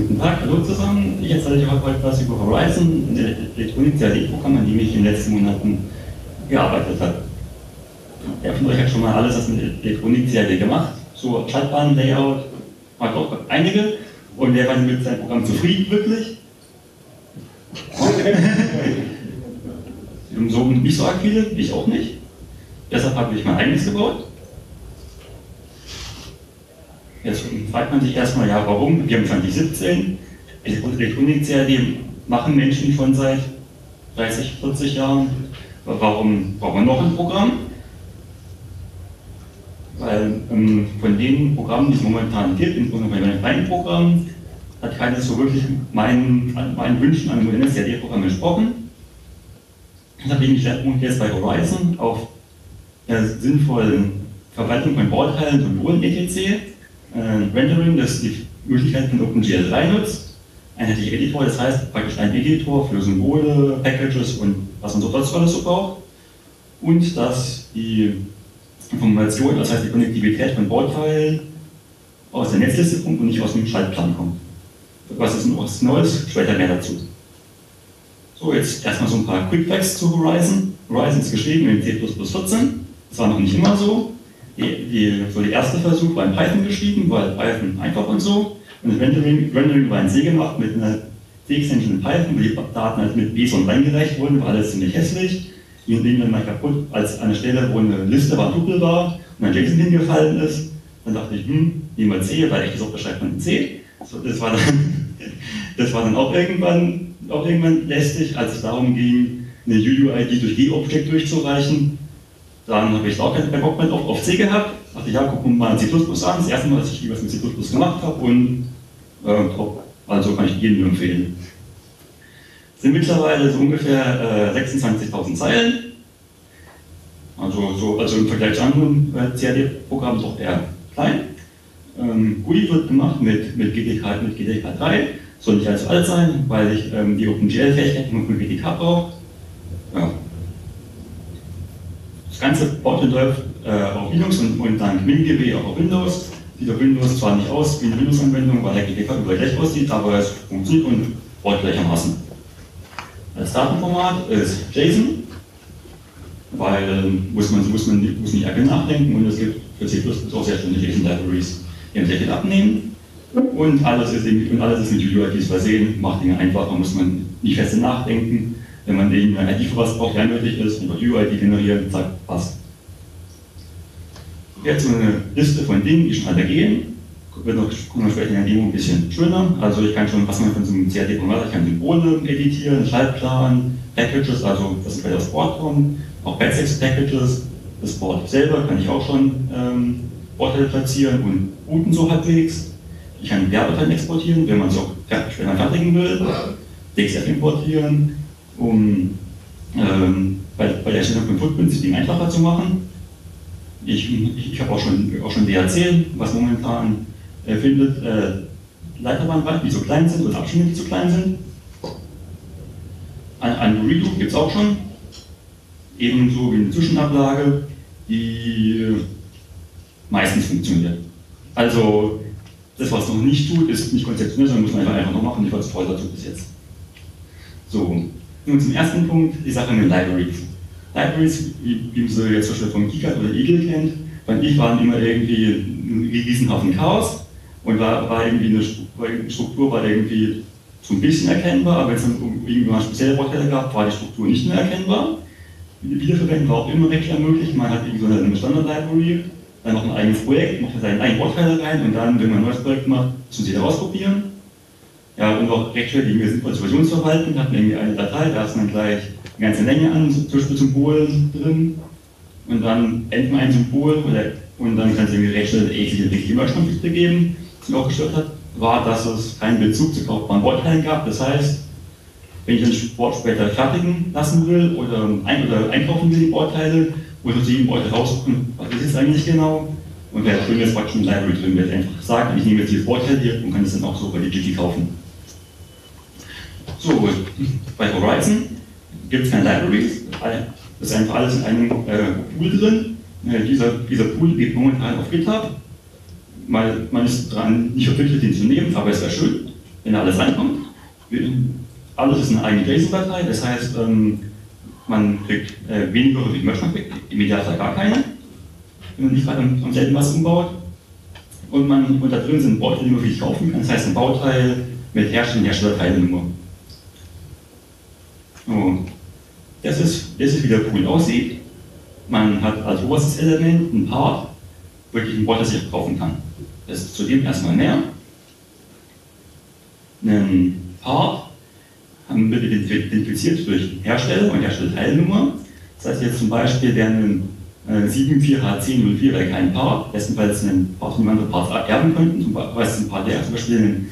Guten Tag, hallo zusammen. Ich erzähle euch heute was über Horizon, ein Elektronik-CAD-Programm, an dem ich in den letzten Monaten gearbeitet habe. Wer von euch hat schon mal alles was mit Elektronik-CAD gemacht? So Schaltbahn-Layout, hat auch einige. Und wer war mit seinem Programm zufrieden, wirklich? so nicht so arg viele, ich auch nicht. Deshalb habe ich mein eigenes gebaut. Jetzt fragt man sich erstmal, ja, warum? Wir haben 2017, Elektronik-CAD machen Menschen schon seit 30, 40 Jahren. Warum brauchen wir noch ein Programm? Weil ähm, von den Programmen, die es momentan gibt, insbesondere bei den kleinen Programmen, hat keines so wirklich meinen, meinen Wünschen an modernes CAD-Programm entsprochen. Deshalb lege ich Schwerpunkt jetzt bei Horizon auf der sinnvollen Verwaltung von Bauteilen, Symbolen etc äh, Rendering, das die Möglichkeiten von OpenGL3 nutzt. Einheitlicher Editor, das heißt praktisch ein Editor für Symbole, Packages und was man so sonst alles so braucht. Und dass die Information, das heißt die Konnektivität von Bauteilen aus der Netzliste kommt und nicht aus dem Schaltplan kommt. Was ist was Neues? Später mehr dazu. So, jetzt erstmal so ein paar Quickfacts zu Horizon. Horizon ist geschrieben in C++ 14. Das war noch nicht immer so. Die, so der erste Versuch war in Python geschrieben, weil Python einfach und so. Und das Rendering, Rendering war in C gemacht mit einer C-Extension in Python, wo die Daten halt mit JSON reingereicht wurden, war alles ziemlich hässlich. Die ging dann mal kaputt, als an der Stelle, wo eine Liste war, Tupel war und ein JSON hingefallen ist. Dann dachte ich, hm, nehmen wir C, weil echtes Software schreibt man in C. So, das, war dann, das war dann auch irgendwann, auch irgendwann lästig, als es darum ging, eine UUID durch G-Object durchzureichen. Dann habe ich auch keinen Bock mehr auf, auf C gehabt. Dachte, ja, gucken wir mal C++ an. Das erste Mal, dass ich was mit C++ gemacht habe und äh, top. Also kann ich jedem nur empfehlen. Es sind mittlerweile so ungefähr äh, 26.000 Zeilen. Also, so, also im Vergleich zu anderen äh, CAD-Programmen doch eher klein. Ähm, GUI wird gemacht mit, mit, GTK, mit GTK 3. Soll nicht allzu alt sein, weil ich ähm, die OpenGL-Fähigkeiten von GTK brauche. Ja, ganze Portal läuft äh, auf Linux und, und dank MinGW auch auf Windows. Sieht auf Windows zwar nicht aus wie eine Windows-Anwendung, weil der GTK überall gleich aussieht, aber es funktioniert und baut gleichermaßen. Das Datenformat ist JSON, weil muss man, muss man muss nicht Apple nachdenken und es gibt für C++ auch sehr schöne JSON-Libraries, die einem sehr viel abnehmen. Und alles ist, und alles ist mit UUIDs versehen, macht Dinge einfacher, muss man nicht fest nachdenken wenn man den ID für was braucht, der nötig ist, über UID generieren, zack, passt. Jetzt eine Liste von Dingen, die schon alle gehen. Wird noch, kommen wir später in der Demo ein bisschen schöner. Also ich kann schon, was man von so einem CAD-Programm macht, ich kann Symbole editieren, Schaltplan, Packages, also das bei das Board kommt, auch Basics-Packages, das Board selber kann ich auch schon ähm, Bordteile platzieren und booten so halbwegs. Ich kann Werbeteile exportieren, wenn man es auch später fertigen will. DXF importieren, um ähm, bei, bei, der Erstellung von Footprints die Dinge einfacher zu machen. Ich, ich, ich habe auch schon, auch schon DHC, was momentan äh, findet, äh, Leiterbahnbreiten, die so klein sind oder Abstände, die zu klein sind. Ein, ein Redo gibt es auch schon, ebenso wie eine Zwischenablage, die meistens funktioniert. Also das, was noch nicht tut, ist nicht konzeptionell, sondern muss man einfach noch machen, die was toll dazu bis jetzt. So, nun zum ersten Punkt, die Sache mit Libraries. Libraries, wie, man sie jetzt zum Beispiel von KiCad oder Eagle kennt, fand ich, waren immer irgendwie ein Riesenhaufen Chaos und war, war irgendwie eine Struktur war irgendwie so ein bisschen erkennbar, aber wenn es dann irgendwie mal spezielle Bauteile gab, war die Struktur nicht mehr erkennbar. Wiederverwenden war auch immer recht schwer möglich. Man hat irgendwie so eine Standard-Library, dann noch ein eigenes Projekt, macht seine eigenen Bauteile rein und dann, wenn man ein neues Projekt macht, muss man sie da ausprobieren. Ja, und auch die zu verwalten, hatten irgendwie eine Datei, da ist dann gleich eine ganze Menge an, zum Beispiel Symbolen drin. Und dann endet man ein Symbol oder, und dann kann es irgendwie recht schnell ähnliche Image-Konflikte geben. Was mich auch gestört hat, war, dass es keinen Bezug zu kaufbaren Wortteilen gab. Das heißt, wenn ich den Sport später fertigen lassen will oder, ein oder einkaufen will, die Bauteile, muss ich jedem Bauteil raussuchen, was ist es eigentlich genau. Und schön, wenn es praktisch eine Library drin wäre, einfach sagt, ich nehme jetzt dieses Bauteil hier und kann es dann auch so bei Digity kaufen. So, bei Horizon gibt es keine Libraries, das ist einfach alles in einem äh, Pool drin. Äh, dieser, dieser Pool liegt momentan auf GitHub. Mal, man ist dran nicht verpflichtet, den zu nehmen, aber es wäre schön. wenn alles reinkommt. Alles ist eine eigene JSON-Datei, das heißt, ähm, man kriegt äh, weniger häufig Merchant-Effekte, im Idealfall gar keine, wenn man nicht gerade am, am selben was umbaut. Und, man, und da drin sind Bauteile, die man wirklich kaufen kann, das heißt ein Bauteil mit Hersteller, Herstellerteilnummer. So. Das, ist, das ist, wie der Pool aussieht. Man hat als oberstes Element ein Part, wirklich ein Bauteil, das ich kaufen kann. Das ist zudem erstmal mehr. Einen Part haben wir identifiziert durch Hersteller und Herstellerteilnummer. Das heißt jetzt zum Beispiel, der einen äh, 74H1004 wäre kein Part, bestenfalls einen Part von anderen Parts erben könnten, zum Beispiel ein Part der zum Beispiel einen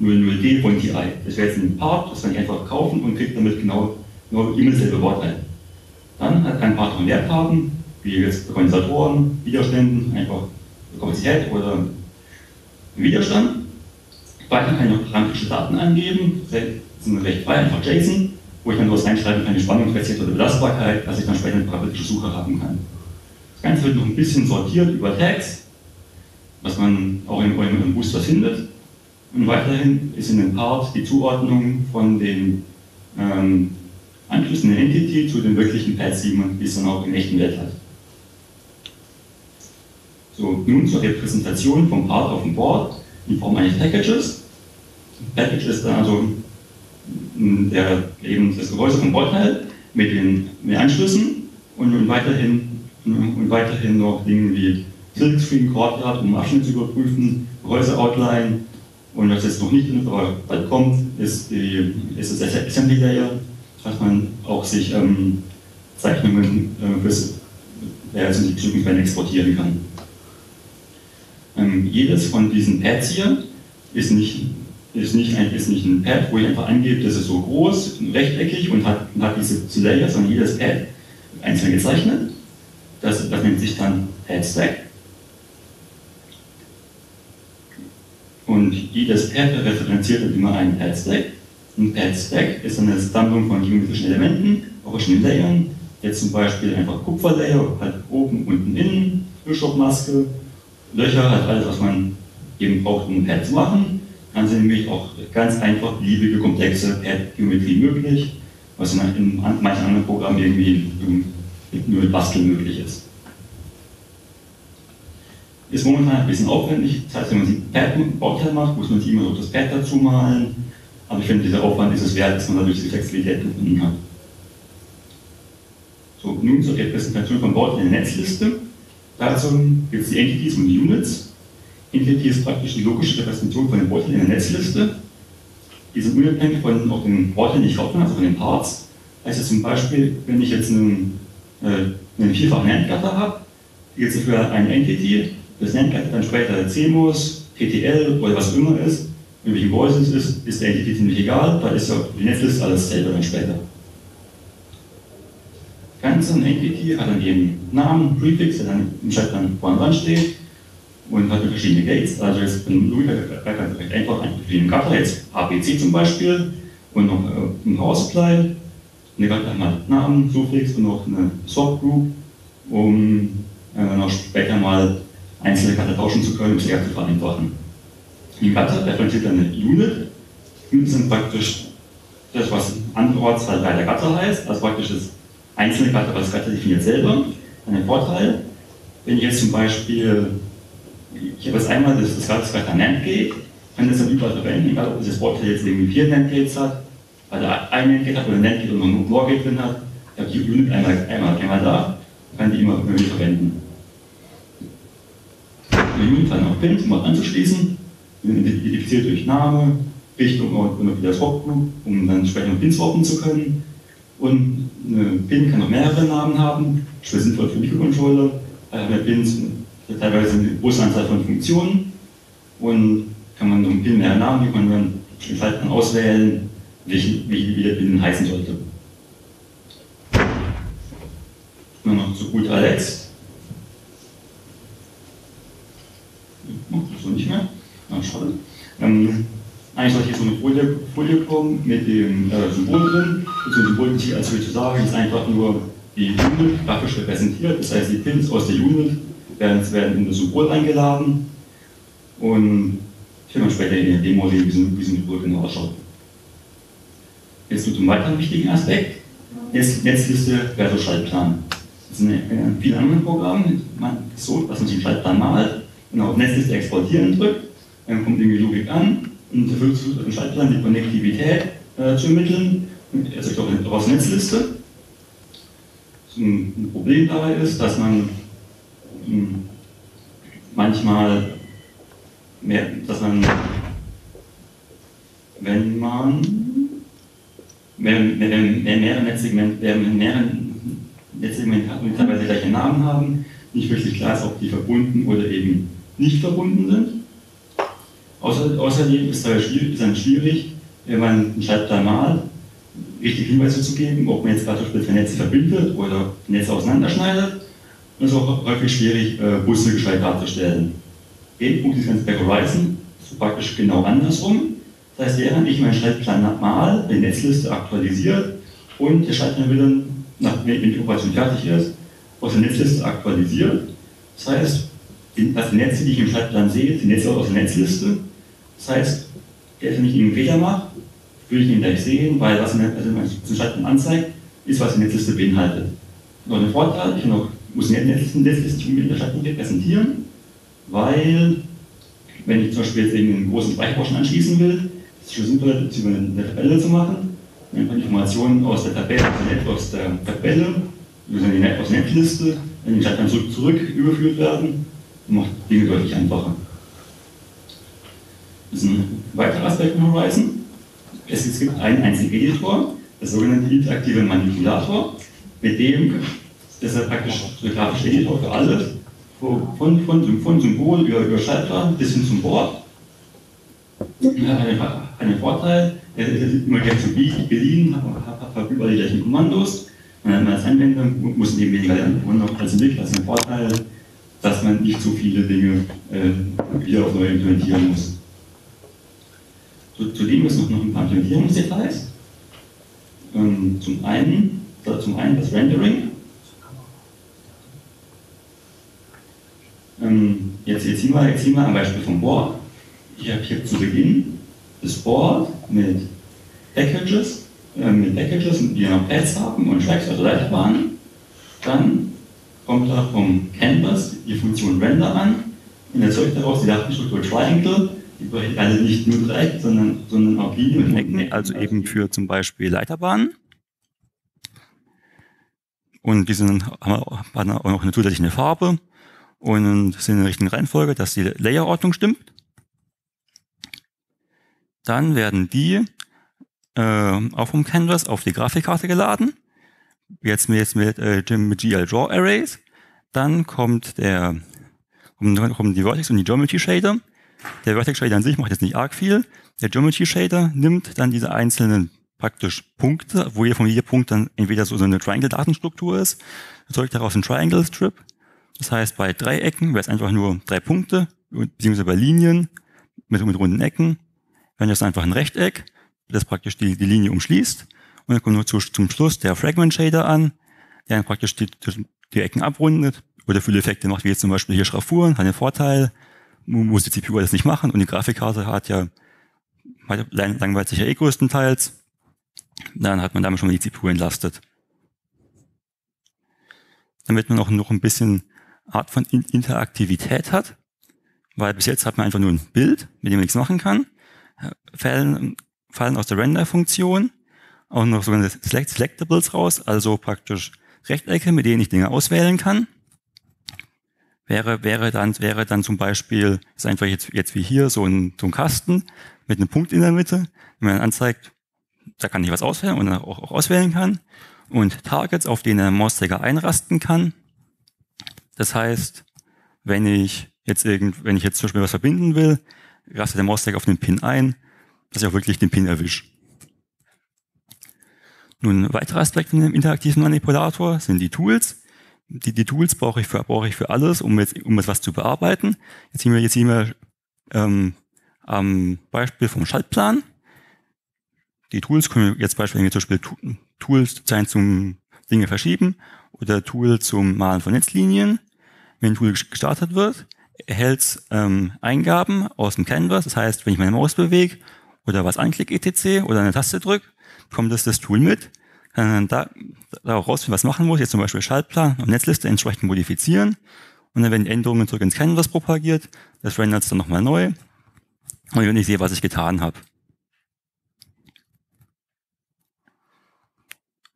SN74HC00D von TI. Das wäre jetzt ein Part, das kann ich einfach kaufen und kriegt damit genau, genau immer dasselbe Wort ein. Dann hat ein Part von Wertkarten, wie jetzt Kondensatoren, Widerständen, einfach Kapazität oder Widerstand. Weiter kann ich noch parametrische Daten angeben, das sind recht frei, einfach JSON, wo ich dann daraus reinschreiben kann, die Spannungsfestheit oder Belastbarkeit, dass ich dann später eine parametrische Suche haben kann. Das Ganze wird noch ein bisschen sortiert über Tags, was man auch in eurem Booster findet. Und weiterhin ist in dem Part die Zuordnung von den ähm, Anschlüssen der Entity zu den wirklichen Pads, die man bis dann auch in echten Welt hat. So, nun zur Repräsentation vom Part auf dem Board in Form eines Packages. Package ist dann also der, eben das Gehäuse vom Bauteil mit den, mit Anschlüssen und, und, weiterhin, und weiterhin noch Dinge wie Silkscreen, Chordblatt, um Abschnitt zu überprüfen, Gehäuse-Outline und was jetzt noch nicht aber bald kommt, ist, die, ist das Assembly Layer, dass man auch sich ähm, Zeichnungen äh, fürs äh, zum Zukunft exportieren kann. Ähm, jedes von diesen Pads hier ist nicht, ist, nicht ein, ist nicht ein Pad, wo ich einfach angebe, das ist so groß, rechteckig und hat, hat diese Layers, sondern jedes Pad einzeln gezeichnet. Das, das nennt sich dann Pad Stack. Und Pad referenziert dann immer einen Pad Stack. Ein Pad Stack ist eine Sammlung von geometrischen Elementen, auch verschiedenen Layern. Jetzt zum Beispiel einfach Kupferlayer, halt oben, unten, innen, Bischofmaske, Löcher, halt alles, was man eben braucht, um ein Pad zu machen. Dann sind nämlich auch ganz einfach beliebige, komplexe Pad-Geometrie möglich, was in manchen anderen Programmen irgendwie nur mit Basteln möglich ist. Ist momentan ein bisschen aufwendig, das heißt, wenn man ein Pad-Bauteil macht, muss man sich immer noch das Pad dazu malen. Aber ich finde, dieser Aufwand ist es wert, dass man dadurch die Flexibilität gefunden hat. So, nun zur Repräsentation von Bauteilen in der Netzliste. Dazu gibt es die Entities und die Units. Entity ist praktisch die logische Repräsentation von den Worten in der Netzliste. Die sind unabhängig von auch den Worten, die ich kaufe, also von den Parts. Also zum Beispiel, wenn ich jetzt einen, äh, einen vierfachen NAND-Gatter habe, gibt es dafür eine Entity, das NAND-Gatter dann später CMOS, TTL oder was immer ist, in welchem Voice es ist, ist der Entity ziemlich egal, da ist ja die Netzliste alles selber dann später ganze Entity hat dann eben Namen, Prefix, der dann im Chat dann vorne dran steht und hat verschiedene Gates. Also jetzt bin Louis recht einfach einen verschiedenen Gatter, jetzt ABC zum Beispiel und noch äh, ein Supply. Eine Gatter hat Namen, Suffix und noch eine Swap Group, um äh, noch später mal einzelne Gatter tauschen zu können, um eher zu vereinfachen. Die Gatter referenziert eine Unit. Units sind praktisch das, was anderorts halt leider Gatter heißt, also praktisch das einzelne Gatter, das Gatter definiert selber einen Vorteil. Wenn ich jetzt zum Beispiel, ich habe jetzt einmal das, das Gatter, das NAND geht, kann das dann überall verwenden, egal ob das Vorteil jetzt irgendwie vier NAND Gates hat, weil er ein NAND Gate hat oder ein NAND Gate und noch ein More Gate drin hat, ich habe die Unit einmal, einmal, einmal da, kann die immer, immer verwenden. Hat noch Pins, um was anzuschließen, identifiziert durch Name, Richtung und wieder Swap Group, um dann noch Pins swappen zu können. Und eine PIN kann auch mehrere Namen haben, das sinnvoll für Mikrocontroller. Äh, Pins teilweise eine große Anzahl von Funktionen und kann man so einen PIN mehrere Namen, die man dann auswählen, wie, wie, wie der PIN heißen sollte. Nur noch zu guter Letzt. Oh, so nicht mehr. Ah, schade. Ähm, eigentlich sollte hier so eine Folie, Folie kommen mit dem äh, Symbol drin. Ein Symbol nicht als zu sagen, ist einfach nur die Unit grafisch repräsentiert. Das heißt, die Pins aus der Unit werden, werden in das Symbol eingeladen. Und Ich werde mal später in der Demo sehen, wie so ein Produkt genau ausschaut. Jetzt zum weiteren wichtigen Aspekt. Jetzt Netzliste versus Schaltplan. Das ist in vielen anderen Programmen so, dass man sich einen Schaltplan malt und auf Netzliste exportieren drückt. Dann kommt die Logik an und versucht auf den Schaltplan die Konnektivität äh, zu ermitteln. Er sagt auch aus Netzliste. Ein Problem dabei ist, dass man hm, manchmal mehr, dass man, wenn man wenn, wenn, wenn mehrere Netzsegmente, wenn mehrere teilweise gleiche Namen haben, nicht wirklich klar ist, ob die verbunden oder eben nicht verbunden sind. Außer, außerdem ist es dann schwierig, wenn man einen Schaltplan malt, richtige Hinweise zu geben, ob man jetzt gerade zwei Netze verbindet oder Netze auseinanderschneidet. Und es ist auch häufig schwierig, äh, Busse gescheit darzustellen. Punkt ist ganz bei Horizon, so praktisch genau andersrum. Das heißt, während ich meinen Schaltplan mal, die Netzliste aktualisiert und der Schaltplan wieder, wenn die Operation fertig ist, aus der Netzliste aktualisiert. Das heißt, die Netze, die ich im Schaltplan sehe, die Netze aus der Netzliste. Das heißt, wenn ich einen Fehler mache, würde ich ihn gleich sehen, weil was mir also mein Schaltplan anzeigt, ist, was die Netzliste beinhaltet. Noch ein Vorteil, ich noch, muss eine Netzliste, Netzliste mit der Schaltplan präsentieren, weil, wenn ich zum Beispiel jetzt einen großen Speicherportion anschließen will, ist es schon sinnvoll, das über eine Tabelle zu machen. Dann kann Informationen aus der Tabelle, aus der Tabelle, die aus Netliste, wenn die Schaltplan zurück, zurück überführt werden, macht Dinge deutlich einfacher. Das ist ein weiterer Aspekt von Horizon. Es gibt einen einzigen Editor, der sogenannte interaktive Manipulator, mit dem, das ist praktisch der grafische Editor für alles, von, von, von Symbol über, über Schaltplan bis hin zum Board. Ja, einen, einen Vorteil, er ist immer gleich zu bedienen, hat überall die gleichen Kommandos. Man als Anwender muss eben weniger lernen als Entwickler ist ein Vorteil, dass man nicht so viele Dinge äh, wieder auf neu implementieren muss. Zudem ist noch, noch ein paar Implementierungsdetails. Ähm, zum, einen, zum einen das Rendering. Ähm, jetzt, jetzt, ziehen wir, jetzt ziehen wir ein Beispiel vom Board. Ich habe hier zu Beginn das Board mit Packages, äh, mit Packages, die noch Pads haben und Tracks, also Leiterbahnen. Dann kommt da vom Canvas die Funktion Render an und erzeugt daraus die Datenstruktur Triangle, die alle nicht nur Dreieck, sondern, sondern auch Linien also eben für zum Beispiel Leiterbahnen. Und diese haben auch noch eine zusätzliche Farbe und sind in der richtigen Reihenfolge, dass die Layerordnung stimmt. Dann werden die äh, auch vom Canvas auf die Grafikkarte geladen. Jetzt jetzt mit, äh, mit GL Draw Arrays. Dann kommt der kommen die Vertex und die Geometry Shader. Der Vertex Shader an sich macht jetzt nicht arg viel. Der Geometry Shader nimmt dann diese einzelnen praktisch Punkte, wo hier von jedem Punkt dann entweder so eine Triangle-Datenstruktur ist, erzeugt daraus einen Triangle-Strip. Das heißt, bei Dreiecken wäre es einfach nur drei Punkte, beziehungsweise bei Linien mit, mit runden Ecken, wenn das einfach ein Rechteck, das praktisch die, die Linie umschließt. Und dann kommt nur zu, zum Schluss der Fragment Shader an, der dann praktisch die, die Ecken abrundet oder viele Effekte macht, wie jetzt zum Beispiel hier Schraffuren, hat den Vorteil, muss die CPU das nicht machen und die Grafikkarte hat ja langweilt sich ja eh größtenteils. Dann hat man damit schon mal die CPU entlastet. Damit man auch noch ein bisschen Art von Interaktivität hat, weil bis jetzt hat man einfach nur ein Bild, mit dem man nichts machen kann, fallen, fallen aus der Render-Funktion auch noch sogenannte Select Selectables raus, also praktisch Rechtecke, mit denen ich Dinge auswählen kann. Wäre, wäre dann, wäre dann zum Beispiel, ist einfach jetzt, jetzt wie hier so ein, so ein Kasten mit einem Punkt in der Mitte, wenn man anzeigt, da kann ich was auswählen und auch, auch auswählen kann. Und Targets, auf denen der Mauszeiger einrasten kann. Das heißt, wenn ich jetzt irgend, wenn ich jetzt zum Beispiel was verbinden will, rastet der Mauszeiger auf den Pin ein, dass ich auch wirklich den Pin erwische. Nun, ein weiterer Aspekt von dem interaktiven Manipulator sind die Tools. Die, die Tools brauche ich, für, brauche ich für alles, um jetzt, um jetzt was zu bearbeiten. Jetzt sehen wir, jetzt sehen wir ähm, am Beispiel vom Schaltplan. Die Tools können jetzt beispielsweise zum Beispiel Tools sein zum Dinge verschieben oder Tool zum Malen von Netzlinien. Wenn ein Tool gestartet wird, erhält ähm, Eingaben aus dem Canvas. Das heißt, wenn ich meine Maus bewege oder was anklicke etc. oder eine Taste drücke, kommt das das Tool mit, kann dann da, da auch rausfinden, was machen muss. Jetzt zum Beispiel Schaltplan und Netzliste entsprechend modifizieren. Und dann werden die Änderungen zurück ins Canvas propagiert. Das rendert es dann nochmal neu. Und wenn ich sehe, was ich getan habe.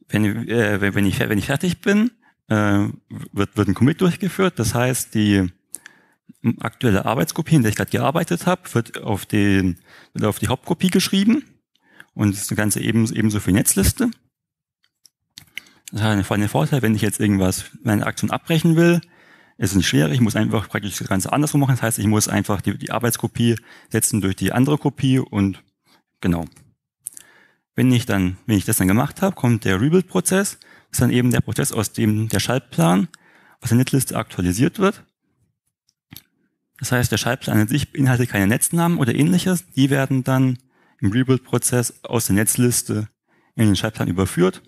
Wenn, äh, wenn, ich, wenn ich fertig bin, äh, wird, wird ein Commit durchgeführt. Das heißt, die aktuelle Arbeitskopie, in der ich gerade gearbeitet habe, wird auf, den, wird auf die Hauptkopie geschrieben und das Ganze eben, ebenso für Netzliste. Das hat einen Vorteil, wenn ich jetzt irgendwas, meine Aktion abbrechen will, ist es nicht schwer, ich muss einfach praktisch das Ganze andersrum machen. Das heißt, ich muss einfach die, die Arbeitskopie setzen durch die andere Kopie und genau. Wenn ich dann, wenn ich das dann gemacht habe, kommt der Rebuild-Prozess. Das ist dann eben der Prozess, aus dem der Schaltplan aus der Netliste aktualisiert wird. Das heißt, der Schaltplan an sich beinhaltet keine Netznamen oder ähnliches. Die werden dann im Rebuild-Prozess aus der Netzliste in den Schaltplan überführt,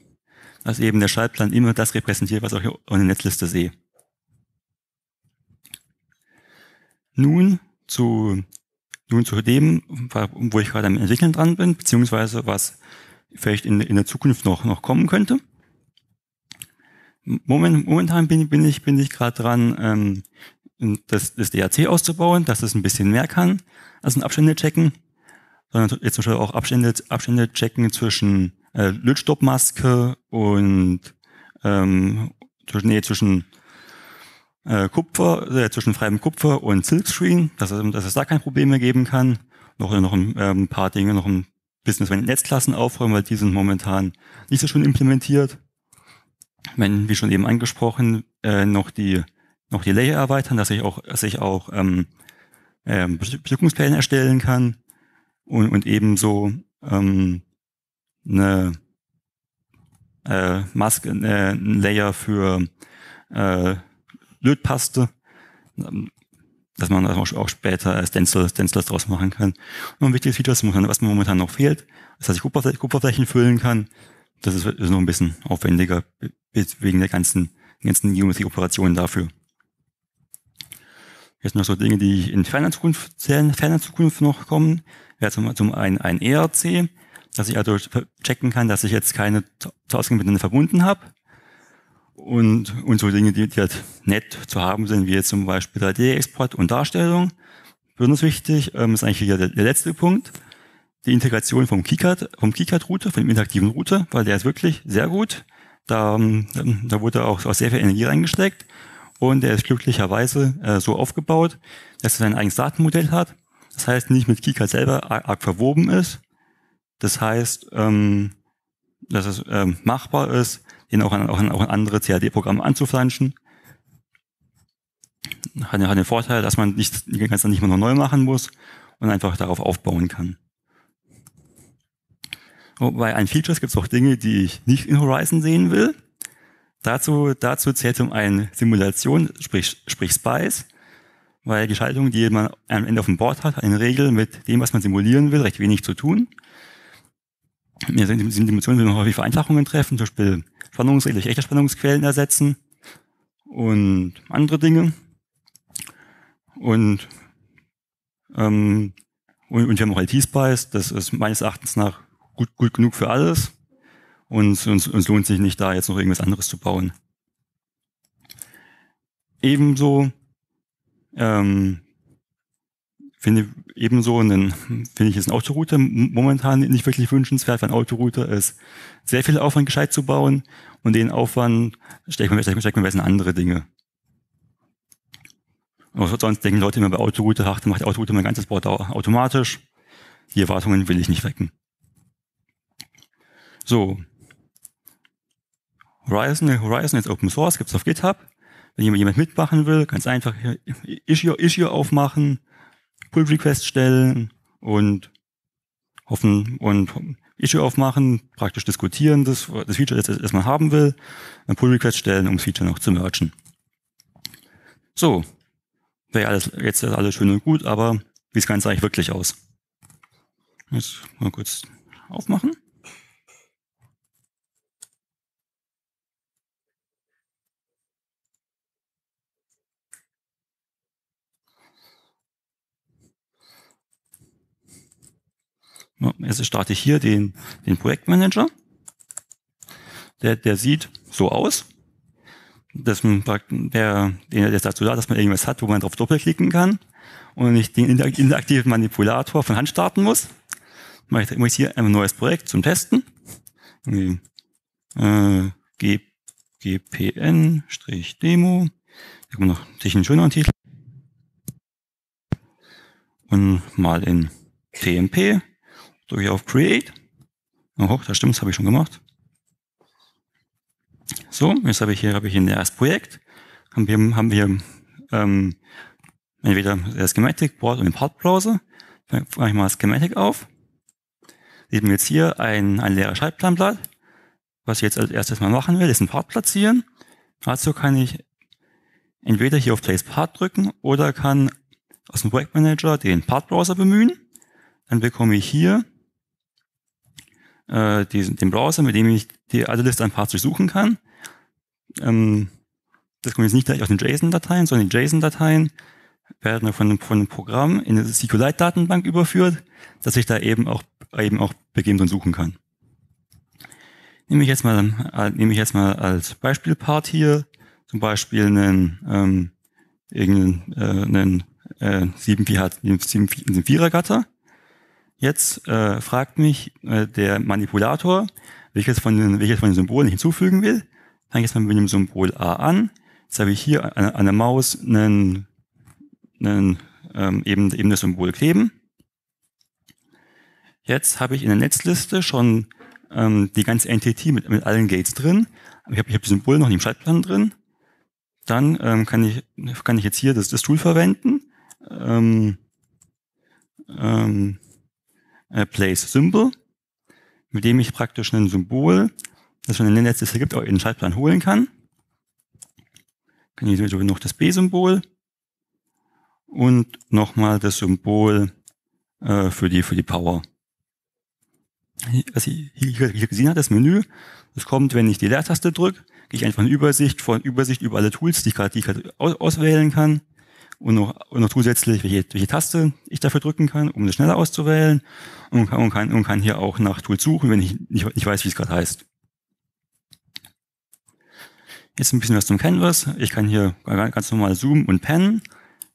dass eben der Schaltplan immer das repräsentiert, was ich in der Netzliste sehe. Nun zu, nun zu dem, wo ich gerade am Entwickeln dran bin, beziehungsweise was vielleicht in, in der Zukunft noch, noch kommen könnte. Moment, momentan bin, bin ich, bin ich gerade dran, ähm, das, das DAC auszubauen, dass es ein bisschen mehr kann als ein Abstände checken, sondern jetzt zum Beispiel auch Abstände, Abstände checken zwischen äh, Lötstoppmaske und ähm, zwischen, nee, zwischen äh, Kupfer, äh, zwischen freiem Kupfer und Silkscreen, dass, dass es da keine Probleme geben kann. Noch, noch ein, äh, paar Dinge, noch ein bisschen wenn Netzklassen aufräumen, weil die sind momentan nicht so schön implementiert. Wenn, wie schon eben angesprochen, äh, noch die noch die Layer erweitern, dass ich auch, dass ich auch ähm, äh, Bestückungspläne erstellen kann und, und ebenso ähm, eine äh, Maske, äh, ein Layer für äh, Lötpaste, dass man auch später Stencil, Stencils draus machen kann. Und ein wichtiges Feature, was mir momentan noch fehlt, ist, dass ich Kupferflächen füllen kann. Das ist, ist noch ein bisschen aufwendiger wegen der ganzen, ganzen Geometrie-Operationen dafür. Jetzt noch so Dinge, die in ferner Zukunft, ferner Zukunft noch kommen. Wäre zum, zum einen ein ERC, dass ich also checken kann, dass ich jetzt keine Ausgänge miteinander verbunden habe. Und, und so Dinge, die, die halt nett zu haben sind, wie jetzt zum Beispiel 3D-Export und Darstellung. Besonders wichtig ähm, ist eigentlich hier der, der letzte Punkt. Die Integration vom Keycard, vom Keycard-Router, von dem interaktiven Router, weil der ist wirklich sehr gut. Da, ähm, da wurde auch, auch sehr viel Energie reingesteckt. Und er ist glücklicherweise äh, so aufgebaut, dass er sein eigenes Datenmodell hat. Das heißt, nicht mit Kika selber arg, verwoben ist. Das heißt, ähm, dass es ähm, machbar ist, den auch an, auch an, auch an andere CAD-Programme anzuflanschen. Hat, hat den Vorteil, dass man nicht, die ganze nicht mehr noch neu machen muss und einfach darauf aufbauen kann. Bei ein Features gibt es auch Dinge, die ich nicht in Horizon sehen will. Dazu, dazu zählt zum einen Simulation, sprich, sprich Spice, weil die Schaltung, die man am Ende auf dem Board hat, hat in der Regel mit dem, was man simulieren will, recht wenig zu tun. Wir sind Simulationen will man häufig Vereinfachungen treffen, zum Beispiel Spannungsregel durch echte Spannungsquellen ersetzen und andere Dinge. Und, ähm, und, und wir haben auch IT-Spice, das ist meines Erachtens nach gut, gut genug für alles und uns, uns lohnt sich nicht, da jetzt noch irgendwas anderes zu bauen. Ebenso ähm, finde ebenso einen, finde ich jetzt ein Autorouter momentan nicht wirklich wünschenswert, weil ein Autorouter ist sehr viel Aufwand gescheit zu bauen und den Aufwand steckt man, steckt man, steckt man in andere Dinge. Aber sonst denken Leute immer bei Autorouter, ach, macht der Autorouter mein ganzes Board automatisch. Die Erwartungen will ich nicht wecken. So, Horizon, Horizon ist Open Source, gibt's auf GitHub. Wenn jemand mitmachen will, ganz einfach Issue, Issue aufmachen, Pull Request stellen und hoffen und Issue aufmachen, praktisch diskutieren, das, das Feature, das, das man haben will, ein Pull Request stellen, um das Feature noch zu mergen. So, wäre alles, jetzt ist alles schön und gut, aber wie das Ganze eigentlich wirklich aus? Jetzt mal kurz aufmachen. Jetzt starte ich hier den, den Projektmanager. Der, der sieht so aus. Das, der, der ist dazu da, dass man irgendwas hat, wo man drauf doppelklicken kann und ich den interaktiven Manipulator von Hand starten muss. Mache ich, mache ich hier ein neues Projekt zum Testen. Äh, gpn-demo. Da kommt noch sich ein schöner Titel. Und mal in TMP. Drücke ich auf Create. Oh, das stimmt, das habe ich schon gemacht. So, jetzt habe ich hier, habe ich ein erstes Projekt. Haben wir, haben wir ähm, entweder das Schematic Board und den Part Browser. Fange ich mal das Schematic auf. Sieht man jetzt hier ein, ein leeres Schaltplanblatt. Was ich jetzt als erstes mal machen will, ist ein Part platzieren. Dazu kann ich entweder hier auf Place Part drücken oder kann aus dem Projektmanager den Part Browser bemühen. Dann bekomme ich hier äh, diesen, den Browser, mit dem ich die Liste an Parts durchsuchen kann. Ähm, das kommt jetzt nicht gleich aus den JSON-Dateien, sondern die JSON-Dateien werden von von einem Programm in eine SQLite-Datenbank überführt, dass ich da eben auch, eben auch beginnen und suchen kann. Nehme ich jetzt mal, äh, nehme ich jetzt mal als Beispielpart hier zum Beispiel einen, ähm, irgendeinen, äh, einen äh, 7-4er Gatter. Jetzt äh, fragt mich äh, der Manipulator, welches von den, welches von den Symbolen ich hinzufügen will. Fange jetzt mal mit dem Symbol A an. Jetzt habe ich hier an, an der Maus einen einen, ähm, eben, eben das Symbol kleben. Jetzt habe ich in der Netzliste schon ähm, die ganze Entity mit, mit allen Gates drin. Ich habe ich hab das Symbol noch im Schaltplan drin. Dann ähm, kann, ich, kann ich jetzt hier das, das Tool verwenden. Ähm, ähm, äh, Place Symbol, mit dem ich praktisch ein Symbol, das schon in der Netzliste gibt, auch in den Schaltplan holen kann. Kann ich sowieso noch das B-Symbol und nochmal das Symbol äh, für, die, für die Power. Was ich hier, gesehen habe, das Menü, das kommt, wenn ich die Leertaste drücke, gehe ich einfach eine Übersicht von Übersicht über alle Tools, die ich gerade aus, auswählen kann und noch, und noch zusätzlich, welche, welche Taste ich dafür drücken kann, um das schneller auszuwählen und kann, und kann, und kann hier auch nach Tools suchen, wenn ich nicht, nicht weiß, wie es gerade heißt. Jetzt ein bisschen was zum Canvas. Ich kann hier ganz normal zoomen und pennen.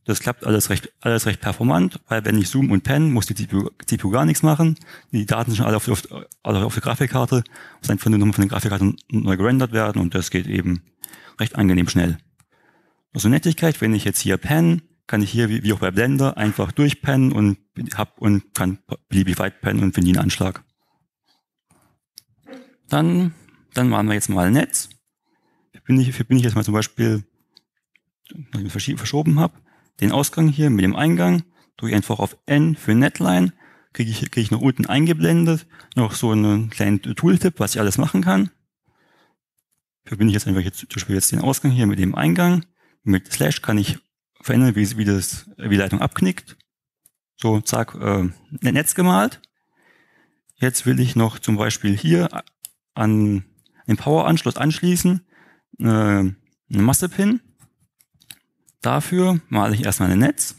Das klappt alles recht, alles recht performant, weil wenn ich zoom und pen, muss die CPU, CPU gar nichts machen. Die Daten sind schon alle auf, auf, alle auf der Grafikkarte, muss einfach nur noch von der Grafikkarte neu gerendert werden und das geht eben recht angenehm schnell. Also Nettigkeit, wenn ich jetzt hier pen, kann ich hier wie, auch bei Blender einfach durchpennen und hab und kann beliebig weit pennen und finde einen Anschlag. Dann, dann machen wir jetzt mal Netz. Bin ich, bin ich jetzt mal zum Beispiel, verschoben habe, den Ausgang hier mit dem Eingang, drücke einfach auf N für Netline, kriege ich, kriege ich noch unten eingeblendet, noch so einen kleinen Tooltip, was ich alles machen kann. Verbinde ich jetzt einfach jetzt, zum Beispiel jetzt den Ausgang hier mit dem Eingang. Mit Slash kann ich verändern, wie, wie, das, wie die Leitung abknickt. So, zack, äh, Netz gemalt. Jetzt will ich noch zum Beispiel hier an den Power-Anschluss anschließen, äh, eine Masse-Pin. Dafür male ich erstmal ein Netz.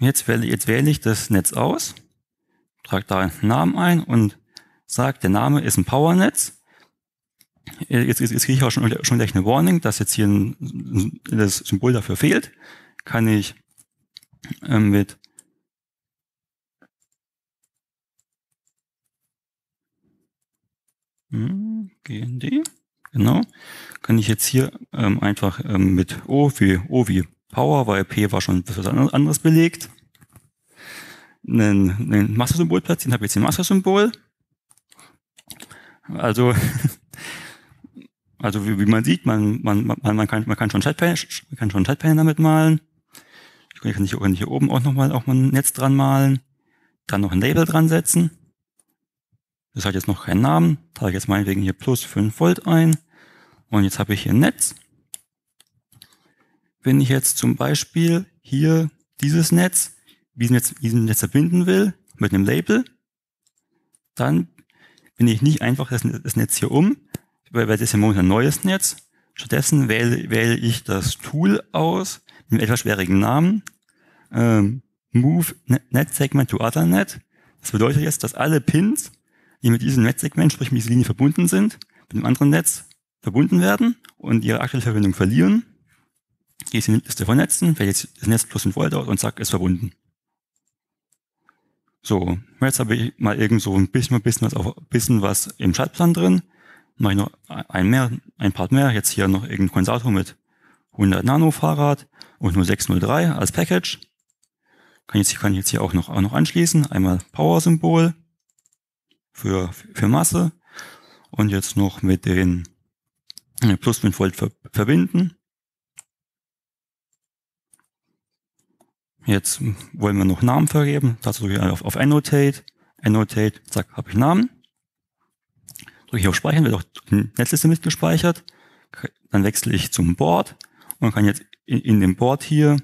Jetzt wähle, jetzt wähle ich das Netz aus, trage da einen Namen ein und sage, der Name ist ein Powernetz. Jetzt, jetzt, jetzt kriege ich auch schon, schon gleich eine Warning, dass jetzt hier ein, das Symbol dafür fehlt. Kann ich ähm, mit hm, GND Genau. Kann ich jetzt hier ähm, einfach ähm, mit O wie O wie Power, weil P war schon etwas anderes belegt, ein, ein Master-Symbol platzieren, habe jetzt ein Master-Symbol. Also, also wie, wie, man sieht, man, man, man, man, kann, man kann schon Chatpanel, man kann schon Chatpanel damit malen. Ich kann hier, hier oben auch nochmal auch mal ein Netz dran malen. Dann noch ein Label dran setzen. Das hat jetzt noch keinen Namen. Trage jetzt meinetwegen hier plus 5 Volt ein. Und jetzt habe ich hier ein Netz. Wenn ich jetzt zum Beispiel hier dieses Netz, diesem Netz, diesem Netz verbinden will, mit einem Label, dann bin ich nicht einfach das Netz hier um, weil das ja momentan ein neues Netz. Stattdessen wähle, wähle ich das Tool aus mit einem etwas schwierigen Namen, ähm, Move Net Segment to Other Net. Das bedeutet jetzt, dass alle Pins, die mit diesem Netzsegment, sprich mit dieser Linie verbunden sind, mit dem anderen Netz verbunden werden und ihre aktuelle Verbindung verlieren. Gehe ich in die Liste von wähle jetzt das Netz plus ein Volt aus und zack, ist verbunden. So, jetzt habe ich mal irgend so ein bisschen, bisschen was, auf, bisschen was im Schaltplan drin. Mache ich noch ein mehr, ein Part mehr. Jetzt hier noch irgendein Kondensator mit 100 Nano Fahrrad und nur 603 als Package. Kann jetzt, kann ich jetzt hier auch noch, auch noch anschließen. Einmal Power-Symbol für, für Masse und jetzt noch mit den plus 5 Volt ver verbinden. Jetzt wollen wir noch Namen vergeben. Dazu drücke ich auf, auf Annotate. Annotate, zack, habe ich Namen. Drücke ich auf Speichern, wird auch die Netzliste mitgespeichert. Dann wechsle ich zum Board und kann jetzt in, in dem Board hier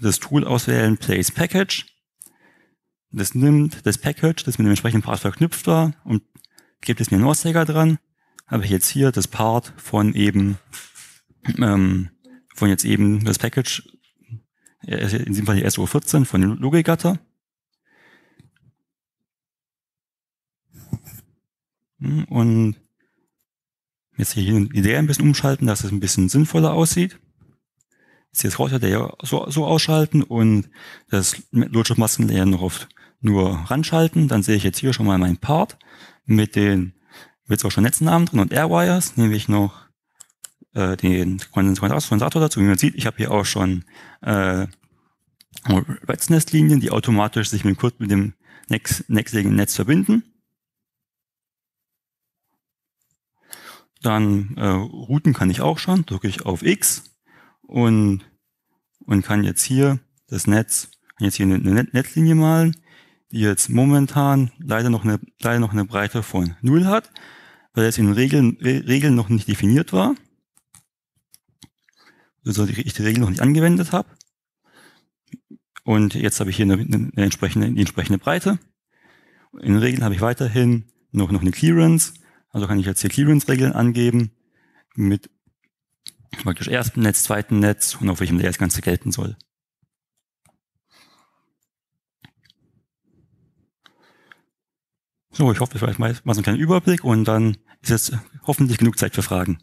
das Tool auswählen, Place Package. Das nimmt das Package, das mit dem entsprechenden Part verknüpft war und gibt es mir einen Auszeiger dran. Habe ich jetzt hier das Part von eben, ähm, von jetzt eben das Package in diesem Fall die SO14 von dem Logikgatter. Hm, und jetzt hier die Idee ein bisschen umschalten, dass es ein bisschen sinnvoller aussieht. Jetzt hier das Router so, so ausschalten und das Logic Maskenlayer noch auf nur ranschalten. Dann sehe ich jetzt hier schon mal meinen Part mit den, jetzt auch schon Netznamen drin und Airwires. Nehme ich noch äh, den Kondensator dazu. Wie man sieht, ich habe hier auch schon äh, Rednest-Linien, die automatisch sich mit, mit dem nächstigen Netz verbinden. Dann äh, routen kann ich auch schon, drücke ich auf X und, und kann jetzt hier das Netz, kann jetzt hier eine, eine Netzlinie malen, die jetzt momentan leider noch eine, leider noch eine Breite von 0 hat, weil es in Regeln, Regeln noch nicht definiert war also ich die Regel noch nicht angewendet habe. Und jetzt habe ich hier eine, eine entsprechende, die entsprechende Breite. In Regeln habe ich weiterhin noch, noch eine Clearance. Also kann ich jetzt hier Clearance-Regeln angeben mit praktisch ersten Netz, zweiten Netz und auf welchem Layer das Ganze gelten soll. So, ich hoffe, vielleicht mal so einen kleinen Überblick und dann ist jetzt hoffentlich genug Zeit für Fragen.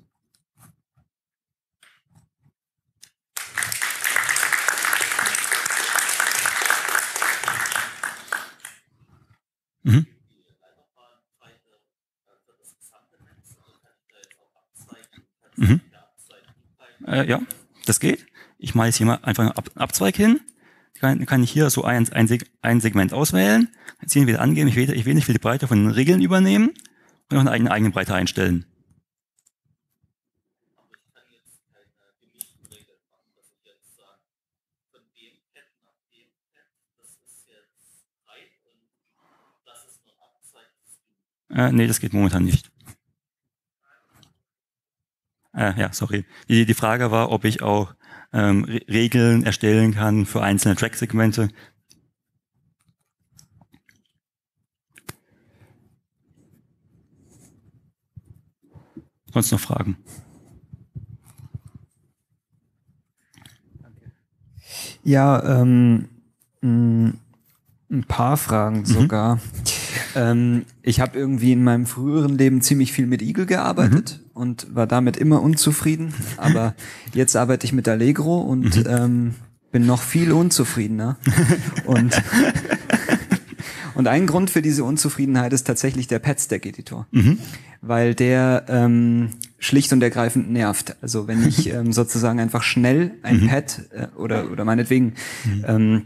Äh, ja, das geht. Ich mache jetzt hier mal einfach einen Ab Abzweig hin. Kann, kann ich hier so ein, ein, Seg ein Segment auswählen, hier wieder angeben, ich will, ich will nicht für die Breite von den Regeln übernehmen und noch eine eigene, eigene Breite einstellen. Äh, nee, das geht momentan nicht. Äh, ja, sorry. Die, die Frage war, ob ich auch ähm, Re Regeln erstellen kann für einzelne Track-Segmente. Sonst noch Fragen? Ja, ähm, ein paar Fragen mhm. sogar. Mhm. Ähm, ich habe irgendwie in meinem früheren Leben ziemlich viel mit Eagle gearbeitet mhm. und war damit immer unzufrieden. Aber jetzt arbeite ich mit Allegro und mhm. ähm, bin noch viel unzufriedener. und und ein Grund für diese Unzufriedenheit ist tatsächlich der Pad-Stack-Editor, mhm. weil der ähm, schlicht und ergreifend nervt. Also wenn ich ähm, sozusagen einfach schnell ein mhm. Pad äh, oder oder meinetwegen mhm. ähm,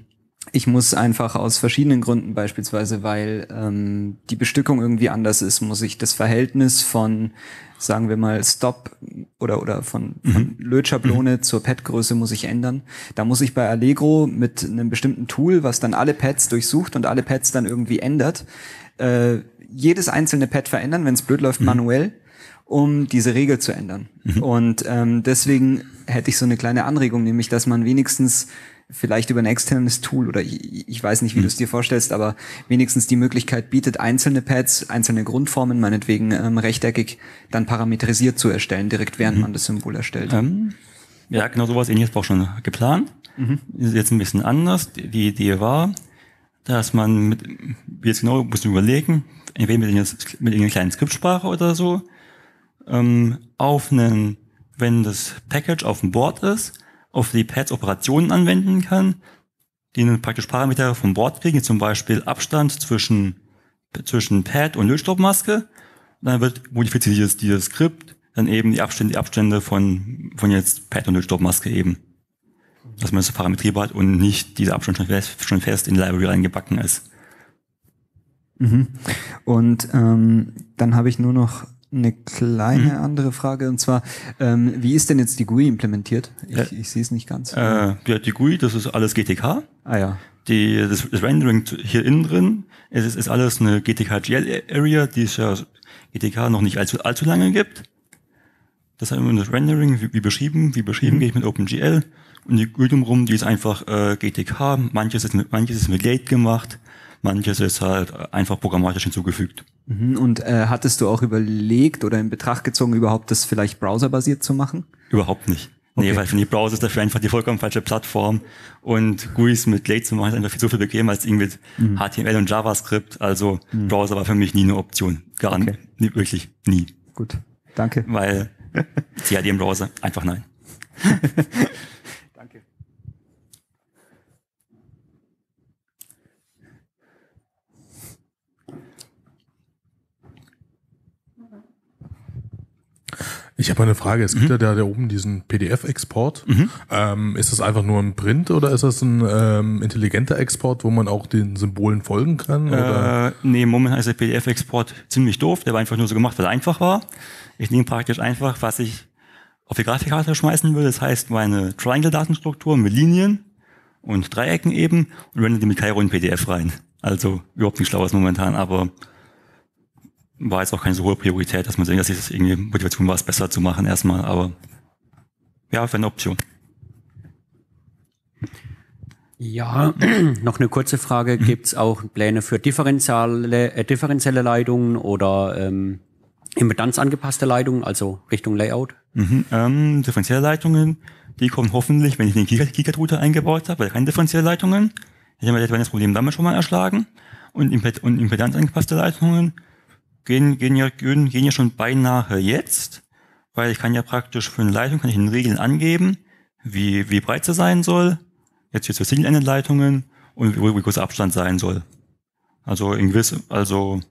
ich muss einfach aus verschiedenen Gründen, beispielsweise weil ähm, die Bestückung irgendwie anders ist, muss ich das Verhältnis von, sagen wir mal, Stop oder oder von, von mhm. Lötschablone mhm. zur Pad-Größe muss ich ändern. Da muss ich bei Allegro mit einem bestimmten Tool, was dann alle Pads durchsucht und alle Pads dann irgendwie ändert, äh, jedes einzelne Pad verändern, wenn es blöd läuft, mhm. manuell um diese Regel zu ändern. Mhm. Und ähm, deswegen hätte ich so eine kleine Anregung, nämlich dass man wenigstens vielleicht über ein externes Tool oder ich, ich weiß nicht, wie mhm. du es dir vorstellst, aber wenigstens die Möglichkeit bietet, einzelne Pads, einzelne Grundformen, meinetwegen ähm, rechteckig, dann parametrisiert zu erstellen, direkt während mhm. man das Symbol erstellt. Ähm, ja, genau sowas ähnliches war auch schon geplant. Mhm. Ist jetzt ein bisschen anders. Die Idee war, dass man mit, jetzt genau muss man überlegen, entweder mit, mit irgendeiner kleinen Skriptsprache oder so, ähm, auf einen, wenn das Package auf dem Board ist, auf die Pads Operationen anwenden kann, die einen praktisch Parameter vom Board kriegen, zum Beispiel Abstand zwischen, zwischen Pad und Lötstoffmaske. Dann wird modifiziert dieses, dieses Skript, dann eben die Abstände, die Abstände von, von jetzt Pad und Lötstoffmaske eben. Dass man das parametrierbar hat und nicht dieser Abstand schon fest, schon fest in die Library reingebacken ist. Mhm. Und ähm, dann habe ich nur noch eine kleine mhm. andere Frage und zwar, ähm, wie ist denn jetzt die GUI implementiert? Ich, äh, ich sehe es nicht ganz. Äh, ja, die GUI, das ist alles GTK. Ah ja. Die, das, das Rendering hier innen drin, es ist, ist alles eine GTK GL Area, die es ja GTK noch nicht allzu, allzu lange gibt. Das ist das Rendering, wie, wie beschrieben, wie beschrieben, mhm. gehe ich mit OpenGL und die GUI drumherum, die ist einfach äh, GTK, manches ist mit, manches ist mit Late gemacht, manches ist halt einfach programmatisch hinzugefügt. Mhm. Und äh, hattest du auch überlegt oder in Betracht gezogen, überhaupt das vielleicht browserbasiert zu machen? Überhaupt nicht. Okay. Nee, weil für die Browser ist dafür einfach die vollkommen falsche Plattform. Und GUIs mit Late zu machen ist einfach viel zu viel bequemer als irgendwie mit mhm. HTML und JavaScript. Also mhm. Browser war für mich nie eine Option. Gar okay. nicht, wirklich nie. Gut, danke. Weil CAD-Browser einfach nein. Ich habe eine Frage. Es gibt mhm. ja da, da oben diesen PDF-Export. Mhm. Ähm, ist das einfach nur ein Print oder ist das ein ähm, intelligenter Export, wo man auch den Symbolen folgen kann? Oder? Äh, nee, momentan ist der PDF-Export ziemlich doof. Der war einfach nur so gemacht, weil er einfach war. Ich nehme praktisch einfach, was ich auf die Grafikkarte schmeißen will. Das heißt, meine Triangle-Datenstruktur mit Linien und Dreiecken eben und rende die mit Cairo in PDF rein. Also überhaupt nicht schlau ist momentan, aber war jetzt auch keine so hohe Priorität, dass man denkt, dass es irgendwie Motivation war, es besser zu machen erstmal, aber ja, wäre eine Option. Ja, noch eine kurze Frage. Mhm. Gibt es auch Pläne für differenzielle, äh, differenzielle Leitungen oder ähm, impedanzangepasste Leitungen, also Richtung Layout? Mhm, ähm, differenzielle Leitungen, die kommen hoffentlich, wenn ich den Gigarouter eingebaut habe, weil keine differenzielle Leitungen. Ich habe das Problem damals schon mal erschlagen. Und, und impedanzangepasste Leitungen, gehen, gehen, ja, gehen, gehen ja schon beinahe jetzt, weil ich kann ja praktisch für eine Leitung kann ich in Regeln angeben, wie, wie breit sie sein soll, jetzt hier für Single-Ended-Leitungen und wie, wie groß Abstand sein soll. Also in gewiss, also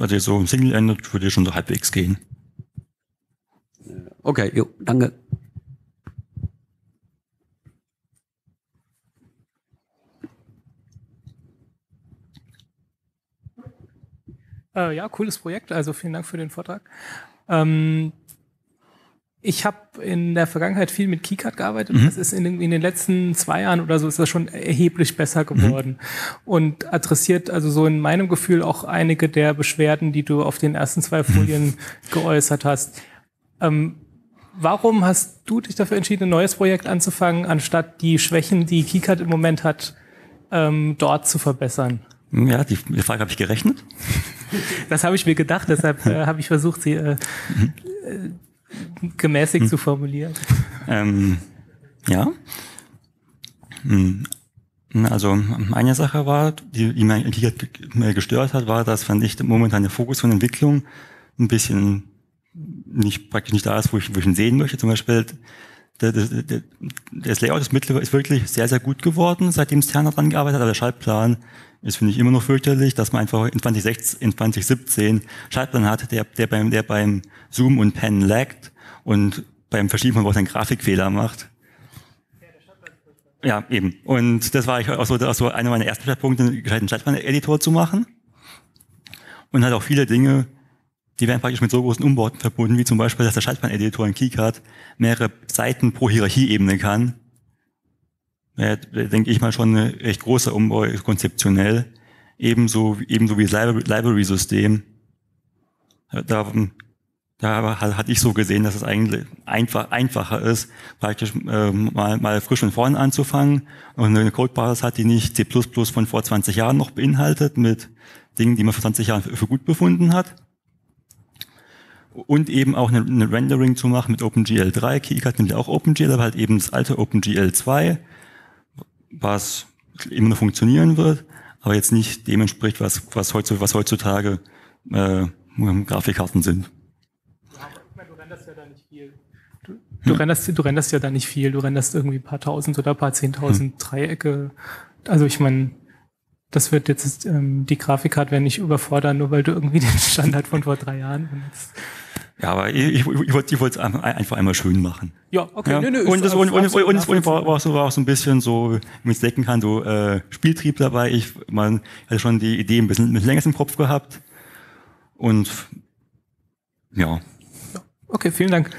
also so Single-Ended würde schon so halbwegs gehen. Okay, jo, danke. Äh, ja, cooles Projekt. Also vielen Dank für den Vortrag. Ähm, ich habe in der Vergangenheit viel mit KeyCard gearbeitet. Mhm. Das ist in den, in den, letzten zwei Jahren oder so ist das schon erheblich besser geworden mhm. und adressiert also so in meinem Gefühl auch einige der Beschwerden, die du auf den ersten zwei Folien mhm. geäußert hast. Ähm, warum hast du dich dafür entschieden, ein neues Projekt anzufangen, anstatt die Schwächen, die KeyCard im Moment hat, ähm, dort zu verbessern? Ja, die, die Frage habe ich gerechnet. Das habe ich mir gedacht, deshalb äh, habe ich versucht, sie äh, gemäßigt zu formulieren. Ähm, ja. Hm. Also eine Sache war, die, die mich gestört hat, war, dass fand ich momentan der Fokus von Entwicklung ein bisschen nicht praktisch nicht da ist, wo ich, wo ich ihn sehen möchte. Zum Beispiel das, das, Layout ist mittlerweile ist wirklich sehr, sehr gut geworden, seitdem Sterner dran gearbeitet hat, aber der Schaltplan ist, finde ich, immer noch fürchterlich, dass man einfach in, 2016, in 2017 Schaltplan hat, der, der, beim, der beim Zoom und Pen laggt und beim Verschieben von Wort einen Grafikfehler macht. Ja, eben. Und das war ich auch so, auch so einer meiner ersten Schwerpunkte, einen Schaltplan-Editor zu machen. Und halt auch viele Dinge, die werden praktisch mit so großen Umbauten verbunden, wie zum Beispiel, dass der Schaltplan-Editor in KeyCard mehrere Seiten pro Hierarchieebene kann ja, denke ich mal, schon eine recht große Umbau konzeptionell. Ebenso, ebenso wie das Library-System. Da, da hatte ich so gesehen, dass es eigentlich einfach, einfacher ist, praktisch äh, mal, mal frisch von vorne anzufangen und eine Codebasis hat, die nicht C++ von vor 20 Jahren noch beinhaltet, mit Dingen, die man vor 20 Jahren für gut befunden hat. Und eben auch eine, eine Rendering zu machen mit OpenGL 3. KiCad nimmt ja auch OpenGL, aber halt eben das alte OpenGL 2, was immer noch funktionieren wird, aber jetzt nicht dem entspricht, was, was, heutzutage, was heutzutage äh, Grafikkarten sind. Du renderst ja da nicht viel. Du, du, renderst, du renderst ja da nicht viel. Du renderst irgendwie ein paar tausend oder ein paar zehntausend Dreiecke. Also ich meine, das wird jetzt ähm, die Grafikkarte nicht überfordern, nur weil du irgendwie den Standard von vor drei Jahren benutzt. Ja, aber ich, ich, ich wollte es einfach einmal schön machen. Ja, okay. Ja. Nee, nee, und, ist das, und, und, und, und, war, war, so, war auch so ein bisschen so, wie man es denken kann, so äh, Spieltrieb dabei. Ich man hatte schon die Idee ein bisschen, ein bisschen länger im Kopf gehabt. Und ja. Okay, vielen Dank.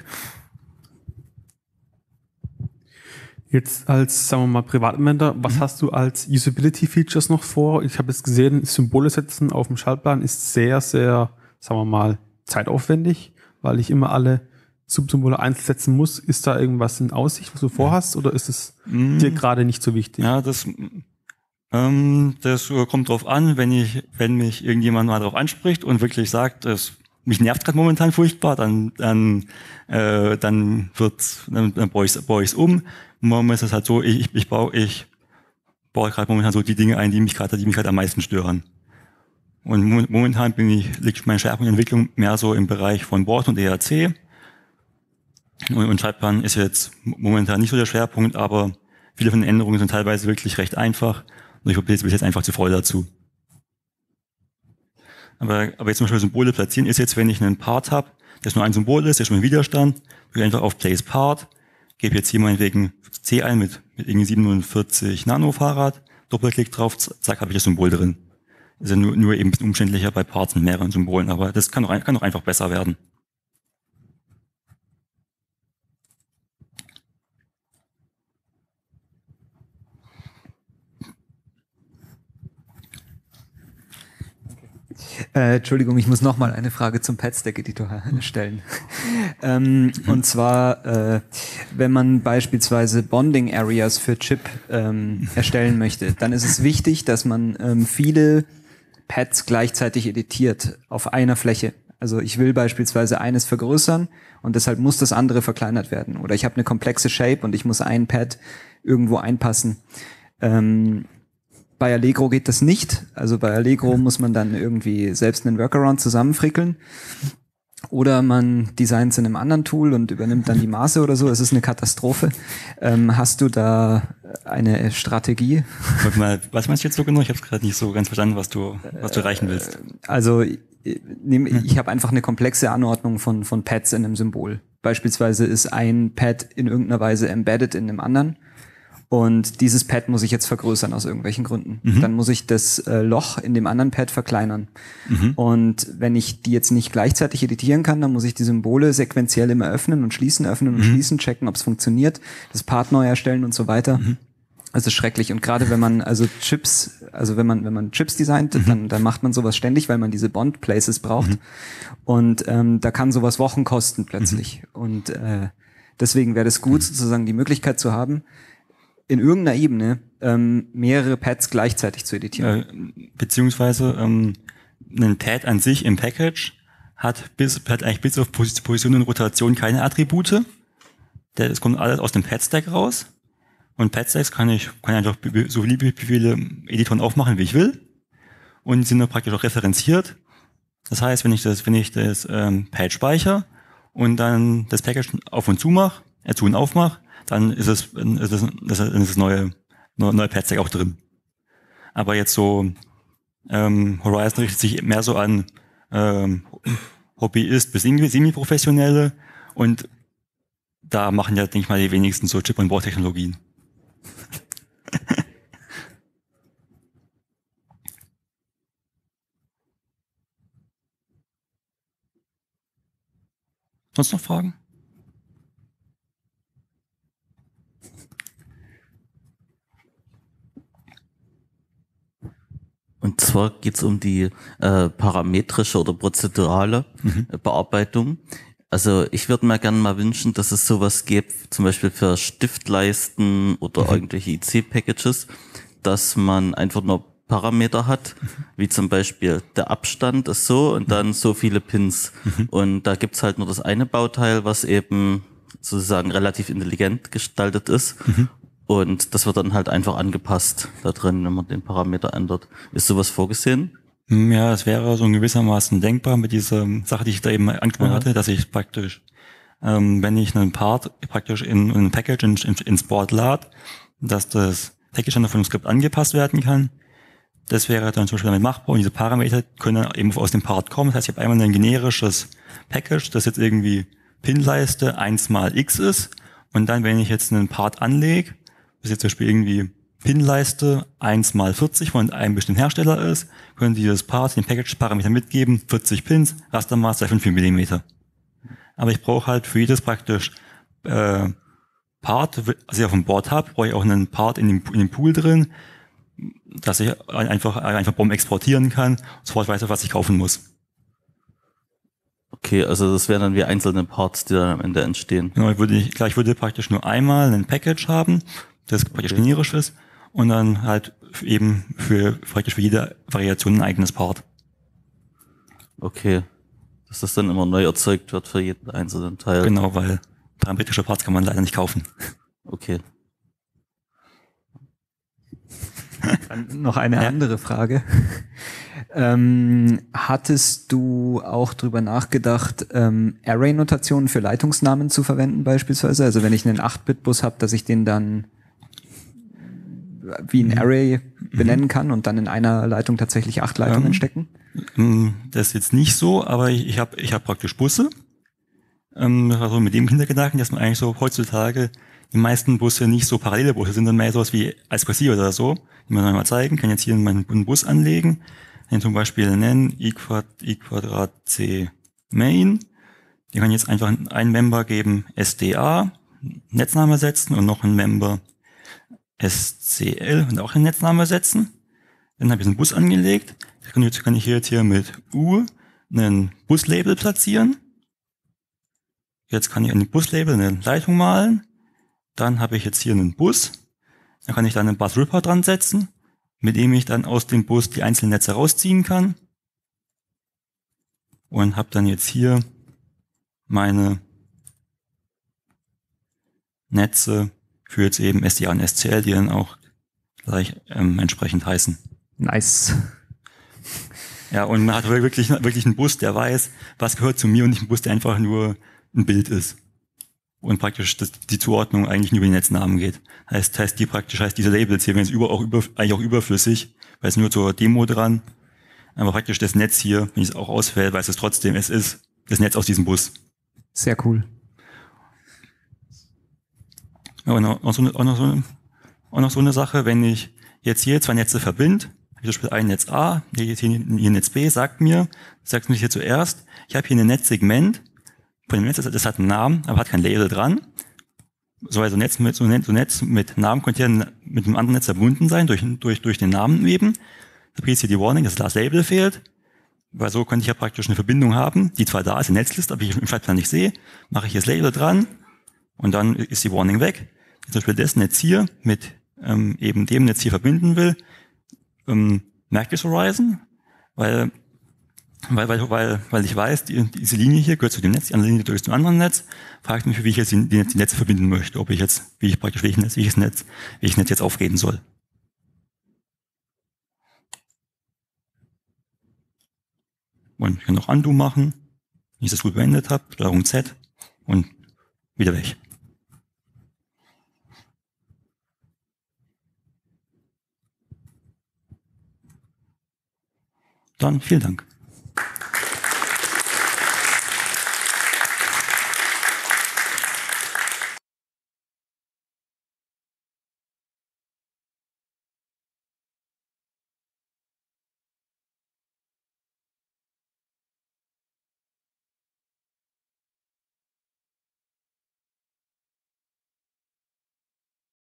Jetzt als, sagen wir mal, Privatanwender, was hast du als Usability-Features noch vor? Ich habe jetzt gesehen, Symbole setzen auf dem Schaltplan ist sehr, sehr, sagen wir mal, zeitaufwendig, weil ich immer alle Subsymbole einzeln setzen muss. Ist da irgendwas in Aussicht, was du vorhast, oder ist es dir gerade nicht so wichtig? Ja, das, ähm, das kommt drauf an, wenn ich, wenn mich irgendjemand mal darauf anspricht und wirklich sagt, es mich nervt gerade momentan furchtbar, dann, dann, äh, dann wird's, dann, dann baue ich es um. Momentan ist es halt so, ich, ich baue, ich baue gerade momentan so die Dinge ein, die mich gerade, die mich gerade am meisten stören. Und mo- momentan bin ich, liegt mein Schwerpunkt Entwicklung mehr so im Bereich von Board und ERC. Und, und Schaltplan ist jetzt momentan nicht so der Schwerpunkt, aber viele von den Änderungen sind teilweise wirklich recht einfach. Und ich bin jetzt einfach zu voll dazu. Aber, aber jetzt zum Beispiel Symbole platzieren ist jetzt, wenn ich einen Part habe, das nur ein Symbol ist, der ist schon ein Widerstand, gehe einfach auf Place Part, gebe jetzt hier meinetwegen C ein mit, mit irgendwie 47 Nano Fahrrad, Doppelklick drauf, zack, habe ich das Symbol drin. Ist ja nur, nur eben ein bisschen umständlicher bei Parts mit mehreren Symbolen, aber das kann ein- kann auch einfach besser werden. Äh, Entschuldigung, ich muss noch mal eine Frage zum Pad-Stack-Editor stellen. ähm, und zwar, äh, wenn man beispielsweise Bonding-Areas für Chip ähm, erstellen möchte, dann ist es wichtig, dass man ähm, viele Pads gleichzeitig editiert auf einer Fläche. Also ich will beispielsweise eines vergrößern und deshalb muss das andere verkleinert werden. Oder ich habe eine komplexe Shape und ich muss ein Pad irgendwo einpassen. Ähm, bei Allegro geht das nicht. Also bei Allegro muss man dann irgendwie selbst einen Workaround zusammenfrickeln. Oder man designt in einem anderen Tool und übernimmt dann die Maße oder so. Es ist eine Katastrophe. Ähm, hast du da eine Strategie? Warte mal, was meinst du jetzt so genau? Ich habe gerade nicht so ganz verstanden, was du, was du erreichen willst. Also ich, nehm- ich habe einfach eine komplexe Anordnung von, von Pads in einem Symbol. Beispielsweise ist ein Pad in irgendeiner Weise embedded in einem anderen. Und dieses Pad muss ich jetzt vergrößern aus irgendwelchen Gründen. Dann muss ich das äh, Loch in dem anderen Pad verkleinern. Und wenn ich die jetzt nicht gleichzeitig editieren kann, dann muss ich die Symbole sequenziell immer öffnen und schließen, öffnen und schließen, checken, ob es funktioniert, das Part neu erstellen und so weiter. Also schrecklich. Und gerade wenn man also Chips, also wenn man wenn man Chips designt, dann dann macht man sowas ständig, weil man diese Bond Places braucht. Und ähm, da kann sowas Wochen kosten plötzlich. Und äh, deswegen wäre das gut, sozusagen die Möglichkeit zu haben, in irgendeiner Ebene ähm, mehrere Pads gleichzeitig zu editieren. Äh, beziehungsweise ähm, ein Pad an sich im Package hat bis hat eigentlich bis auf Pos- Position und Rotation keine Attribute. Es kommt alles aus dem Pad-Stack raus. Und Pad-Stacks kann ich, kann ich einfach so viele Editoren aufmachen, wie ich will. Und sind dann praktisch auch referenziert. Das heißt, wenn ich das, wenn ich das ähm, Pad speichere und dann das Package auf und zu mache, zu und aufmache, dann ist es, ist es, ist das neue, neue, Pad-Stack auch drin. Aber jetzt so ähm, Horizon richtet sich mehr so an ähm, Hobbyist bis semi- semi-professionelle und da machen ja, denke ich mal, die wenigsten so Chip- und Board-Technologien. Sonst noch Fragen? Und zwar geht's um die äh, parametrische oder prozedurale äh, Bearbeitung. Also ich würde mir gerne mal wünschen, dass es sowas gibt, zum Beispiel für Stiftleisten oder irgendwelche IC-Packages, dass man einfach nur Parameter hat, wie zum Beispiel der Abstand ist so und dann so viele Pins. Und da gibt's halt nur das eine Bauteil, was eben sozusagen relativ intelligent gestaltet ist. Und das wird dann halt einfach angepasst da drin, wenn man den Parameter ändert. Ist sowas vorgesehen? Ja, es wäre so gewissermaßen denkbar mit dieser Sache, die ich da eben angesprochen hatte, dass ich praktisch, ähm, wenn ich einen Part praktisch in, in ein Package in, in, ins Board lade, dass das Package dann von dem Skript angepasst werden kann. Das wäre dann zum Beispiel damit machbar und diese Parameter können eben aus dem Part kommen. Das heißt, ich habe einmal ein generisches Package, das jetzt irgendwie Pinleiste 1 mal x ist und dann, wenn ich jetzt einen Part anlege, das jetzt zum Beispiel irgendwie Pinleiste 1 mal 40 von einem bestimmten Hersteller ist, können Sie dieses Part den Package-Parameter mitgeben, 40 Pins, Rastermaß 2,5 Millimeter. Aber ich brauche halt für jedes praktisch äh, Part, also ich auf dem Board habe, brauche ich auch einen Part in dem, in dem Pool drin, dass ich einfach, einfach Bomben exportieren kann, sofort weiß, was ich kaufen muss. Okay, also das wären dann wie einzelne Parts, die dann am Ende entstehen. Genau, ich würde, klar, ich würde praktisch nur einmal ein Package haben, das praktisch Okay. generisch ist, und dann halt eben für praktisch für jede Variation ein eigenes Part. Okay. Dass das dann immer neu erzeugt wird für jeden einzelnen Teil. Genau, weil parametrische Parts kann man leider nicht kaufen. Okay. Dann noch eine andere Frage. ähm, hattest du auch drüber nachgedacht, ähm, Array-Notationen für Leitungsnamen zu verwenden beispielsweise? Also wenn ich einen 8-Bit-Bus habe, dass ich den dann wie ein Array benennen kann und dann in einer Leitung tatsächlich acht Leitungen Ähm, stecken? Mm, Das ist jetzt nicht so, aber ich, ich habe ich hab praktisch Busse. Ähm, also mit dem Hintergedanken, dass man eigentlich so heutzutage die meisten Busse nicht so parallele Busse sind, sondern mehr sowas wie Espressi oder so, die man mal zeigen. kann jetzt hier meinen einen Bus anlegen, den zum Beispiel nennen i Quad, i Quadrat c main. Die kann jetzt einfach einen Member geben SDA, Netzname setzen und noch einen Member SCL und auch einen Netzname setzen. Dann habe ich einen Bus angelegt. Jetzt kann ich- jetzt hier mit U einen Buslabel platzieren. Jetzt kann ich an dem Buslabel eine Leitung malen. Dann habe ich jetzt hier einen Bus. Dann kann ich da einen Bus Ripper dran setzen, mit dem ich dann aus dem Bus die einzelnen Netze rausziehen kann. Und habe dann jetzt hier meine Netze für jetzt eben SDA und SCL, die dann auch gleich ähm, entsprechend heißen. Nice. Ja, und man hat wirklich, wirklich einen Bus, der weiß, was gehört zu mir und nicht einen Bus, der einfach nur ein Bild ist. Und praktisch das, die Zuordnung eigentlich nur über die Netznamen geht. Heißt, heißt die praktisch, heißt diese Labels hier, wenn es über, auch über, eigentlich auch überflüssig, weil es nur zur Demo dran. Aber praktisch das Netz hier, wenn ich es auch auswähle, weiß es trotzdem, es ist das Netz aus diesem Bus. Sehr cool. Auch, eine, auch, noch so eine, auch noch so eine Sache, wenn ich jetzt hier zwei Netze verbinde, habe ich zum Beispiel ein Netz A, hier, jetzt hier, hier Netz B, sagt mir, sagt mir hier zuerst, ich habe hier ein Netzsegment, von dem Netz, das hat einen Namen, aber hat kein Label dran. So also Netz mit, so Netz, so Netz mit Namen könnte ja mit einem anderen Netz verbunden sein, durch, durch, durch den Namen eben. Da kriege ich hier die Warning, dass das Label fehlt. Weil so könnte ich ja praktisch eine Verbindung haben, die zwar da ist, in Netzliste, aber ich im Schaltplan nicht sehe. Mache ich hier das Label dran und dann ist die Warning weg. Zum Beispiel das Netz hier mit ähm, eben dem Netz hier verbinden will, ähm, merkt es Horizon, weil, weil, weil, weil, weil ich weiß, die, diese Linie hier gehört zu dem Netz, die andere Linie gehört zum anderen Netz, fragt mich, wie ich jetzt die, die, Netze verbinden möchte, ob ich jetzt, wie ich praktisch welches Netz, welches Netz, welches Netz jetzt aufgehen soll. Und ich kann noch Undo machen, wenn ich das gut beendet habe, Steuerung Z und wieder weg. Dann vielen Dank.